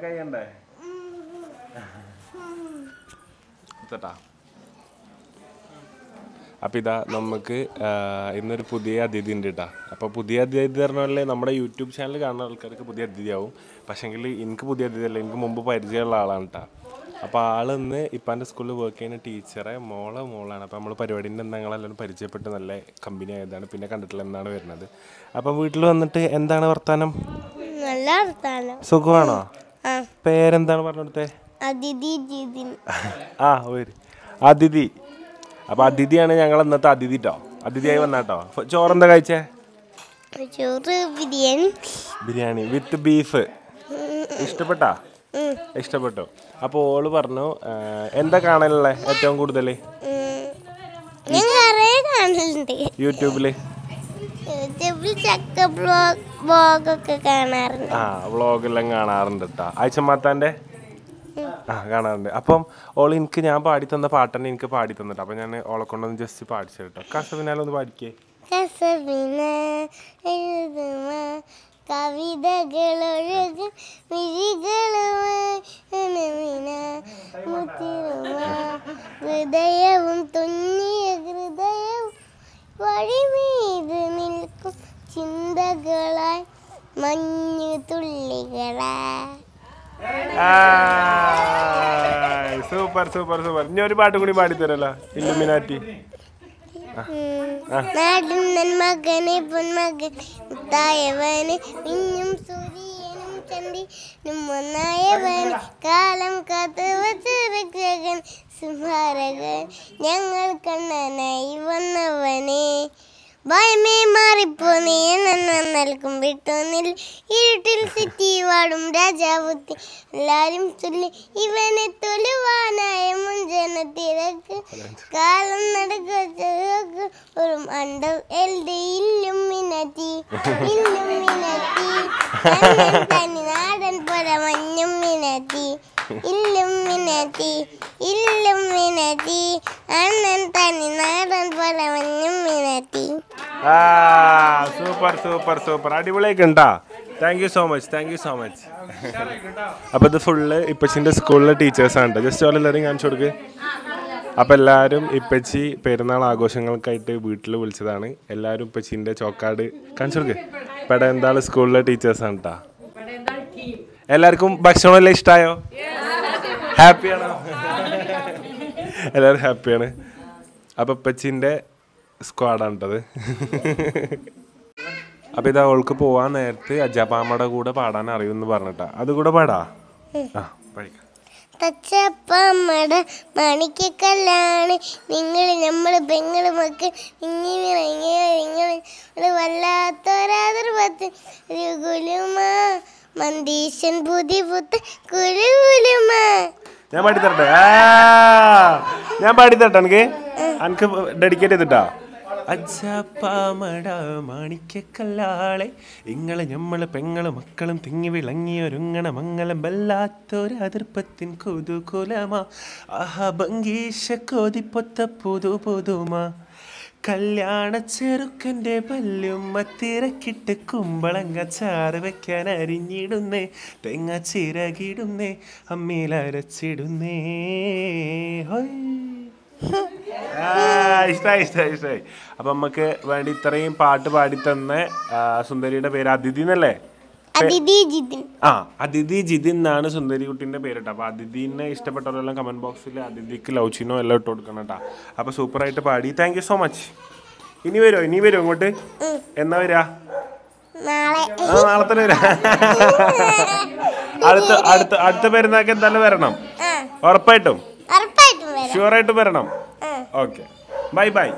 കഴിയണ്ടേ ട്ടാ അപ്പം ഇതാ നമുക്ക് ഇന്നൊരു പുതിയ അതിഥി ഉണ്ട് കേട്ടോ അപ്പോൾ പുതിയ അതിഥി പറഞ്ഞാലേ നമ്മുടെ യൂട്യൂബ് ചാനൽ കാണുന്ന ആൾക്കാർക്ക് പുതിയ അതിഥിയാവും. പക്ഷേങ്കിൽ എനിക്ക് പുതിയ അതിഥി അല്ല എനിക്ക് മുമ്പ് പരിചയമുള്ള ആളാണ് കേട്ടോ അപ്പോൾ ആളിന്ന് ഇപ്പാന്റെ സ്കൂളിൽ വർക്ക് ചെയ്യുന്ന ടീച്ചറെ മോളെ മോളാണ്. അപ്പോൾ നമ്മൾ പരിപാടിന്റെ ഞങ്ങളെല്ലാവരും പരിചയപ്പെട്ട് നല്ല കമ്പനി ആയതാണ്. പിന്നെ കണ്ടിട്ടില്ല എന്നാണ് വരുന്നത്. അപ്പം വീട്ടിൽ വന്നിട്ട് എന്താണ് വർത്താനം? നല്ല വർത്താനം. സുഖമാണോ? പേരെന്താണ് പറഞ്ഞോടത്തെ? അതിഥി ജിതിൻ. ആ വരും അതിഥി. അപ്പൊ അതിഥിയാണ് ഞങ്ങൾ ഇന്നത്തെ അതിഥി ട്ടോ. അതിഥിയായി വന്നാട്ടോ. ചോറ് എന്താ കഴിച്ചേ? ചോറ് ബിരിയാണി. Biryani with beef. ഇഷ്ടപ്പെട്ടാ? ഇഷ്ടപ്പെട്ടു. അപ്പോൾ ഓൾ പറഞ്ഞു എന്താ കാണാനുള്ളത് ഏറ്റവും കൂടുതൽ യൂട്യൂബിൽ. ചക്ക ബ്ലോഗ് ബ്ലോഗൊക്കെ കാണാറുണ്ട്. ആ വ്ളോഗെല്ലാം കാണാറുണ്ട് കേട്ടോ ആഴ്ചമാത്താന്റെ ആ കാണാറുണ്ട്. അപ്പം ഓൾ എനിക്ക് ഞാൻ പാടി തന്ന പാട്ട് തന്നെ എനിക്ക് പാടി തന്നിട്ട് അപ്പം ഞാൻ ഓളെ കൊണ്ടൊന്ന് ജസ്റ്റ് പാടിച്ചു കേട്ടോ കസവിനാലൊന്ന് പാടിക്കേ. കസവിന എഴുതുമ കവിതകളൊഴുകും മിഴികളുമിന ചിന്തകളായി മഞ്ഞു തുള്ളികളായി സൂപ്പർ സൂപ്പർ സൂപ്പർ. ഇനി ഒരു പാട്ട് കൂടി പാടിത്തരല്ലോ ഇല്ലുമിനാറ്റി നാടുന്നൻ മകനെ പൊന്മകൻ മുത്തായവന് മിന്നും സൂര്യനും ചന്ദ്രനും ഒന്നായവന് കാലം കാത്തു സുമാരകൻ ഞങ്ങൾ കണ്ണനായി വന്നവനെ. ഭയമേ മാറിപ്പോ നീ എന്നെ നൽകും വിട്ടോന്നിൽ ഇരുട്ടിൽ സിറ്റി വാടും രാജാവുത്തി. എല്ലാരും ചൊല്ലി ഇവനെ തൊലുവാനായ മുഞ്ചന തിരക്ക്. കാലം നടക്കും ഒരു മണ്ട എൽഡി ഇല്ലും മിനറ്റി ഇല്ലും മിനറ്റി അണ്ണൻ തനി നാടൻ പുര മഞ്ഞും മിനറ്റി ഇല്ലും മിനറ്റി ഇല്ലും മിനറ്റി അണ്ണൻ തനി നാടൻ പുര മഞ്ഞും മിനറ്റി ആ സൂപ്പർ സൂപ്പർ സൂപ്പർ. അടിപൊളിയൊക്കെ ഉണ്ടാ thank you so much thank you so much അപ്പോൾ ഇത് ഫുള്ള് ഇപ്പച്ചിന്റെ സ്കൂളിലെ ടീച്ചേഴ്സാണ് കേട്ടോ ജസ്റ്റ് ഓൾ എല്ലാവരും കാണിച്ചു കൊടുക്ക്. അപ്പോൾ എല്ലാവരും ഇപ്പച്ചി പെരുന്നാൾ ആഘോഷങ്ങൾക്കായിട്ട് വീട്ടിൽ വിളിച്ചതാണ്. എല്ലാവരും ഇപ്പച്ചിന്റെ ചോക്കാട് കാണിച്ചു കൊടുക്ക്. പെടന്താൾ സ്കൂളിലെ ടീച്ചേഴ്സാണ് കേട്ടോ എല്ലാവർക്കും ഭക്ഷണമെല്ലാം ഇഷ്ടമായോ ഹാപ്പിയാണോ എല്ലാവരും ഹാപ്പിയാണ് അപ്പോൾ ഇപ്പച്ചിന്റെ സ്ക്വാഡാണ് അപ്പൊ ഇത് അവൾക്ക് പോവാൻ നേരത്ത് അജാപ്പാമ്മയുടെ കൂടെ പാടാൻ അറിയുമെന്ന് പറഞ്ഞിട്ടാ. അത് കൂടെ പാടാ? ആ പഠിക്കാം തച്ചപ്പമ്മട നിങ്ങൾ നമ്മൾ പെങ്ങൾ മക്കൾ ഇങ്ങനെ നിങ്ങൾ വല്ലാത്തൊരാതിർപത്ത് കുലുമ മന്ദീശൻ ബുദ്ധി പുത്ത് കുലുകുലുമാ. ഞാൻ പാടിത്തരട്ടെ ഞാൻ പാടിത്തരട്ടെ എനിക്ക് എനിക്ക് ഡെഡിക്കേറ്റ് ചെയ്തിട്ടാ? അജ്ജപ്പാമട മാണിക്കല്ലാളെ ഇങ്ങളെ ഞമ്മൾ പെങ്ങളും മക്കളും തിങ്ങി വിളങ്ങിയൊരുങ്ങണ മംഗലം വല്ലാത്തൊരു അതിർപ്പത്തിൻ കുതുകുലമാ. ആഹ ഭംഗീശ കൊതിപ്പൊത്ത പുതു പുതുമാ. കല്യാണ ചെറുക്കന്റെ പല്ലുമ്മ തിരക്കിട്ട് കുമ്പളങ്ങ ചാറ് വെക്കാൻ അരിഞ്ഞിടുന്നേ. തേങ്ങ ചിരകിടുന്നേ അമ്മയിലരച്ചിടുന്നേ ഹൊയ്. ആ, ഇഷ്ടമായി ഇഷ്ടമായി അപ്പം നമുക്ക് വേണ്ടി ഇത്രയും പാട്ട് പാടി തന്ന സുന്ദരിയുടെ പേര് അതിഥി എന്നല്ലേ? ആ അതിഥി ജിതിൻ എന്നാണ് സുന്ദരി കുട്ടിന്റെ പേര് കേട്ടോ അപ്പൊ അതിഥിനെ ഇഷ്ടപ്പെട്ടവരെല്ലാം കമന്റ് ബോക്സിൽ അതിഥിക്ക് ലൗച്ചിനോ എല്ലാം ഇട്ട് കൊടുക്കണം കേട്ടോ. അപ്പൊ സൂപ്പറായിട്ട് പാടി. താങ്ക് യു സോ മച്ച് ഇനി വരുമോ ഇനി വരുമോ ഇങ്ങോട്ട്? എന്നാ വരാ? നാളെ. ആ നാളെ തന്നെ വരാ. അടുത്ത അടുത്ത അടുത്ത പെരുന്നാൾക്ക് എന്തായാലും വരണം. ഉറപ്പായിട്ടും. ഷുവറായിട്ടും വരണം. ഓക്കെ. Bye bye.